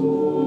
Adios